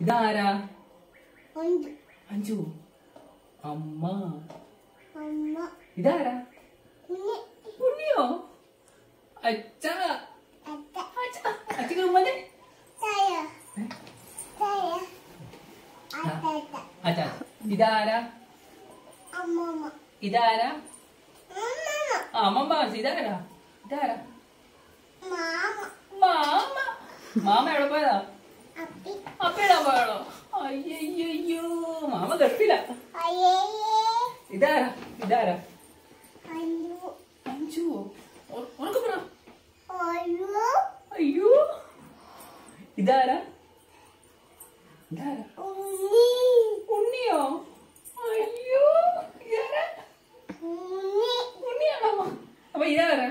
ഇതാരാ? അഞ്ചു. അമ്മ. ഇതാരാ? ഉണ്ണിയോ അച്ഛ. ഉമ്മനെ ഇതാരാ? ഇതാരാ? അമ്മമ്മ. ഇതാരാ? ഇതാരാ മാമ മാമ എവിടെ പോയതാ? അപ്പയുടെ പോയാളോ അയ്യോ മാമ കെട്ടില്ല ഇതാരാ? ഇതാരാ? അഞ്ചു ഉറക്കെ പറ. അയ്യോ. ഇതാരാ? ഇതാരാ? ഉണ്ണിയോ? അയ്യോ ഇതാരാ? ഉണ്ണിയാണോ? അപ്പൊ ഇതാരാ?